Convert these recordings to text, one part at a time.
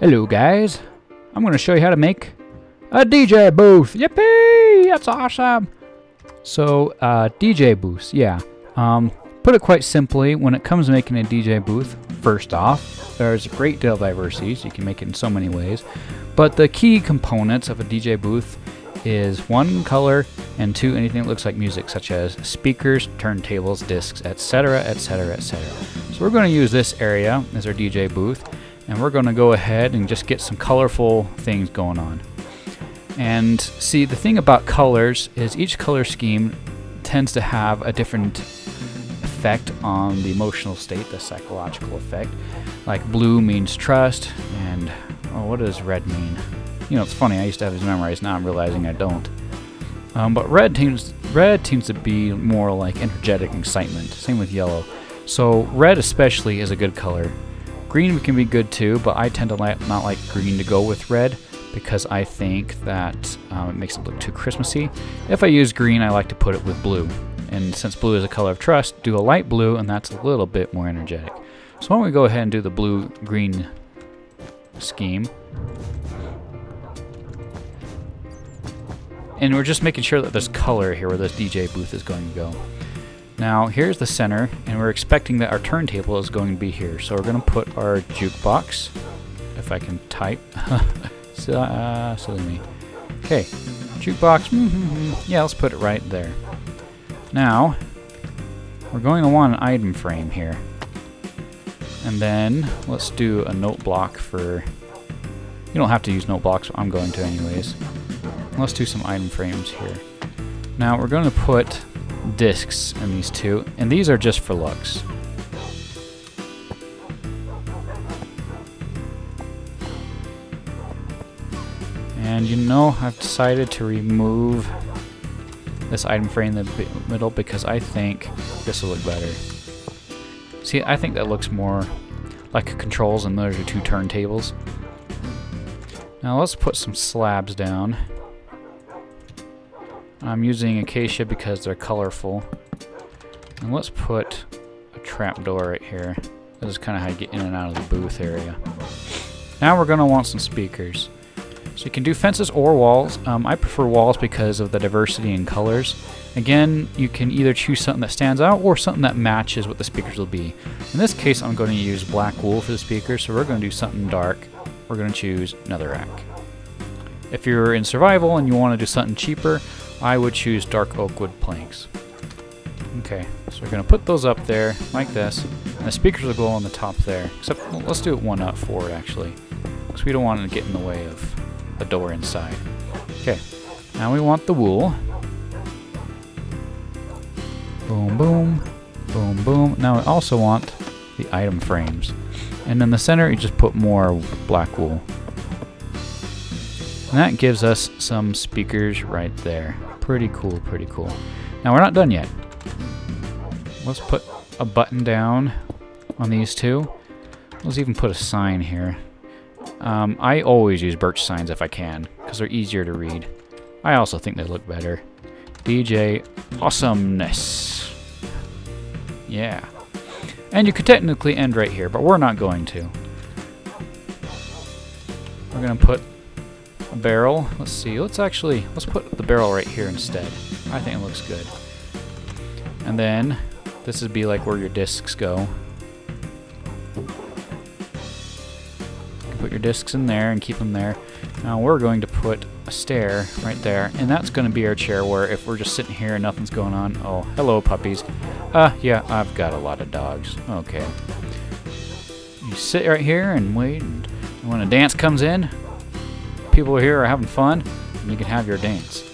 Hello guys, I'm going to show you how to make a DJ booth. Yippee! That's awesome! So, uh, DJ booths, yeah. Um, put it quite simply, when it comes to making a DJ booth, first off, there's a great deal of diversity, so you can make it in so many ways. But the key components of a DJ booth is one, color, and two, anything that looks like music, such as speakers, turntables, discs, etc., etc., etc. So we're going to use this area as our DJ booth, and we're going to go ahead and just get some colorful things going on. And see, the thing about colors is each color scheme tends to have a different effect on the emotional state, the psychological effect. Like blue means trust, and oh, what does red mean? You know, it's funny. I used to have these memorized. Now I'm realizing I don't. Um, but red seems red seems to be more like energetic excitement. Same with yellow. So red especially is a good color. Green can be good too, but I tend to li not like green to go with red because I think that um, it makes it look too Christmassy. If I use green, I like to put it with blue. And since blue is a color of trust, do a light blue, and that's a little bit more energetic. So why don't we go ahead and do the blue-green scheme. And we're just making sure that there's color here where this DJ booth is going to go. Now, here's the center, and we're expecting that our turntable is going to be here. So we're going to put our jukebox, if I can type. so, uh, silly me. Okay, jukebox, mm -hmm. yeah, let's put it right there. Now, we're going to want an item frame here. And then, let's do a note block for... You don't have to use note blocks, I'm going to anyways. Let's do some item frames here. Now we're going to put discs in these two, and these are just for looks. And you know, I've decided to remove this item frame in the middle because I think this will look better. See, I think that looks more like controls and those are two turntables. Now let's put some slabs down. I'm using acacia because they're colorful. And let's put a trap door right here. This is kind of how you get in and out of the booth area. Now we're going to want some speakers. So you can do fences or walls. Um, I prefer walls because of the diversity in colors. Again, you can either choose something that stands out or something that matches what the speakers will be. In this case, I'm going to use black wool for the speakers, so we're going to do something dark. We're going to choose netherrack. If you're in survival and you want to do something cheaper, I would choose dark oak wood planks. Okay, so we're going to put those up there like this. And the speakers will go on the top there. Except, well, let's do it one up forward actually. Because we don't want to get in the way of the door inside. Okay, now we want the wool. Boom, boom, boom, boom. Now we also want the item frames. And in the center, you just put more black wool. And that gives us some speakers right there. Pretty cool, pretty cool. Now we're not done yet. Let's put a button down on these two. Let's even put a sign here. Um, I always use birch signs if I can, because they're easier to read. I also think they look better. DJ Awesomeness. Yeah. And you could technically end right here, but we're not going to. We're going to put a barrel. Let's see. Let's actually, let's put the barrel right here instead. I think it looks good. And then this would be like where your discs go. Put your discs in there and keep them there. Now we're going to put a stair right there, and that's going to be our chair where if we're just sitting here and nothing's going on, oh, hello puppies. Uh, yeah, I've got a lot of dogs. Okay. You sit right here and wait, and when a dance comes in, people here are having fun, and you can have your dance.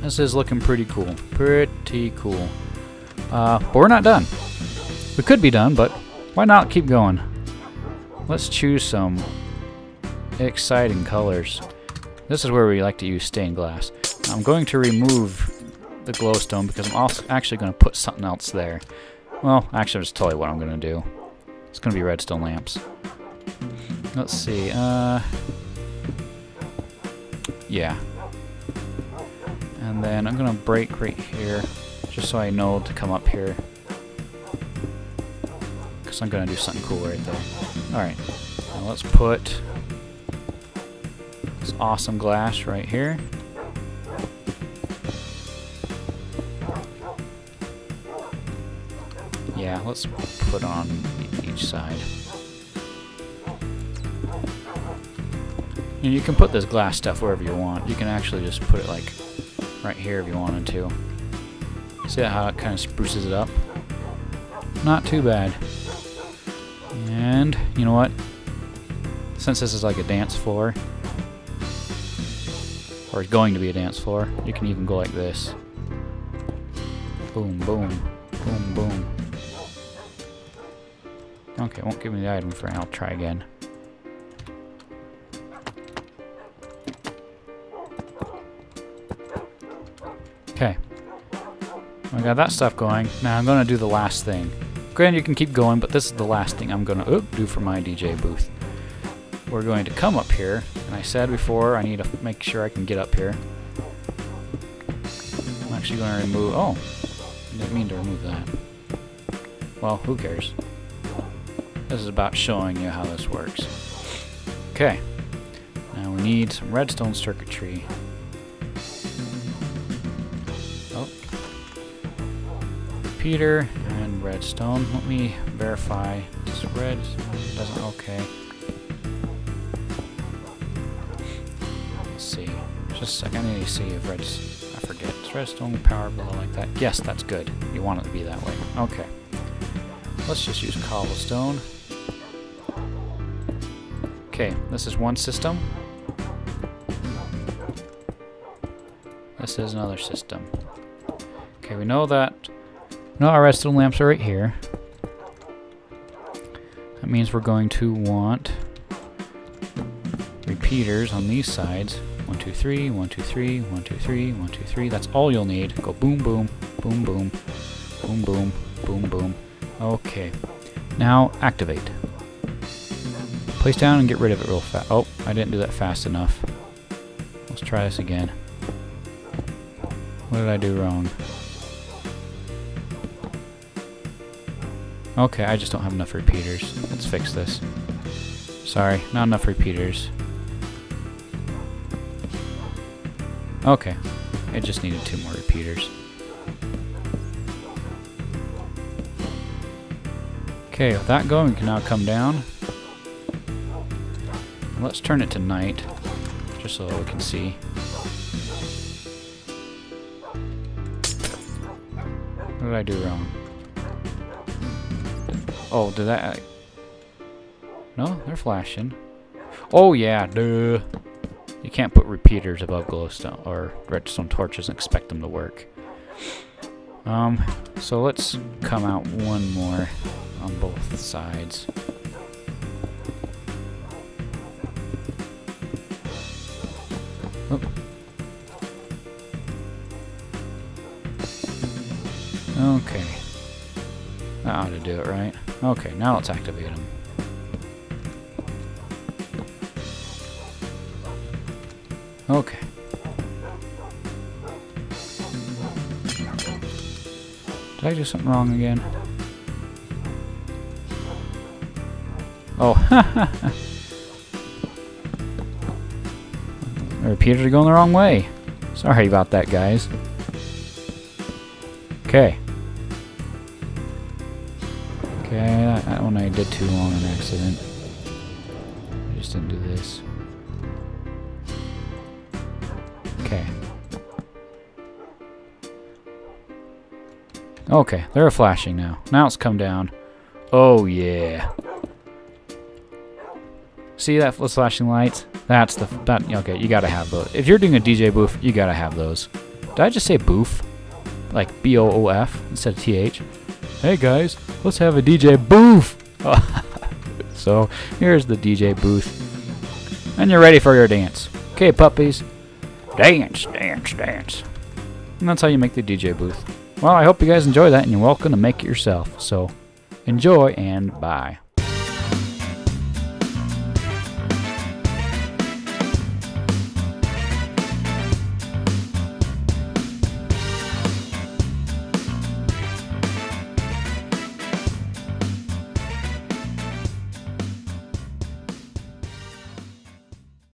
This is looking pretty cool. Pretty cool. Uh, but we're not done. We could be done, but why not keep going? Let's choose some exciting colors. This is where we like to use stained glass. I'm going to remove the glowstone because I'm also actually going to put something else there. Well, actually, I'll just tell you what I'm going to do. It's going to be redstone lamps. Let's see. Uh, yeah. And then I'm going to break right here, just so I know to come up here. Because I'm going to do something cool right there. Alright. Now let's put this awesome glass right here. Yeah, let's put on each side. And you can put this glass stuff wherever you want. You can actually just put it like right here if you wanted to. See how it kind of spruces it up? Not too bad. And you know what? Since this is like a dance floor, or it's going to be a dance floor, you can even go like this. Boom, boom, boom, boom. Okay, won't give me the item for now. I'll try again. I got that stuff going. Now I'm going to do the last thing. Granted, you can keep going, but this is the last thing I'm going to do for my DJ booth. We're going to come up here, and I said before I need to make sure I can get up here. I'm actually going to remove... Oh, I didn't mean to remove that. Well, who cares? This is about showing you how this works. Okay. Now we need some redstone circuitry. Repeater and redstone. Let me verify. This red doesn't okay. Let's see. Just a second. I need to see if red's I forget. Is redstone power below like that? Yes, that's good. You want it to be that way. Okay. Let's just use cobblestone. Okay, this is one system. This is another system. Okay, we know that no, our redstone lamps are right here. That means we're going to want repeaters on these sides. One, two, three, one, two, three, one, two, three, one, two, three. That's all you'll need. Go boom, boom, boom, boom, boom, boom, boom, boom. Okay. Now activate. Place down and get rid of it real fast. Oh, I didn't do that fast enough. Let's try this again. What did I do wrong? Okay, I just don't have enough repeaters. Let's fix this. Sorry, not enough repeaters. Okay, it just needed two more repeaters. Okay, with that going, we can now come down. Let's turn it to night, just so we can see. What did I do wrong? Oh, did that... No, they're flashing. Oh yeah, duh. You can't put repeaters above glowstone or redstone torches and expect them to work. Um, so let's come out one more on both sides. Oh. Okay. That ought to do it, right? Okay, now let's activate them. Okay. Did I do something wrong again? Oh, repeaters are going the wrong way. Sorry about that, guys. Okay. Okay, that, that one I did too long on accident. I just didn't do this. Okay. Okay, they're flashing now. Now it's come down. Oh yeah. See that flashing lights? That's the that okay. You gotta have those. If you're doing a DJ booth, you gotta have those. Did I just say booth? Like B O O F instead of T H? Hey guys, let's have a DJ booth. so here's the DJ booth, and you're ready for your dance. Okay, puppies, dance, dance, dance. And that's how you make the DJ booth. Well, I hope you guys enjoy that, and you're welcome to make it yourself. So enjoy and bye.